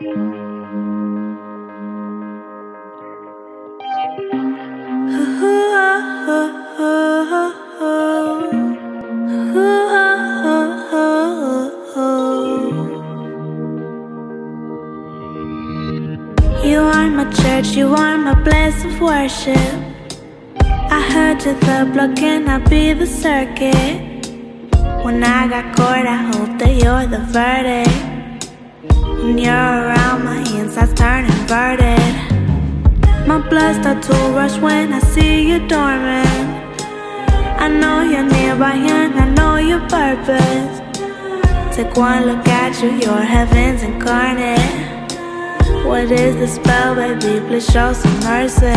You are my church, you are my place of worship. I heard you the block, can I be the circuit? When I got caught, I hope that you're the verdict. When you're around, my insides turn inverted. My blood starts to rush when I see you dormant. I know you're nearby and I know your purpose. Take one look at you, you're heaven's incarnate. What is the spell, baby? Please show some mercy.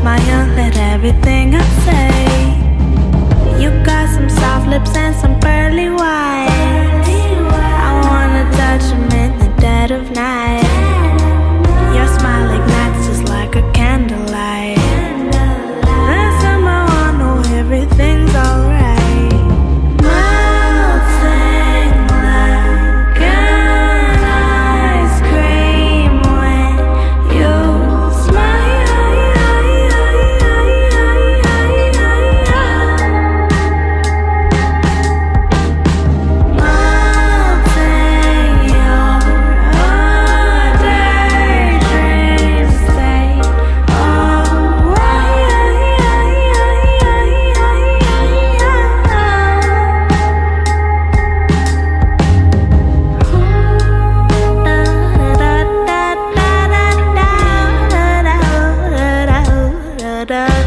smile at everything I say. You got some soft lips and some pearly white da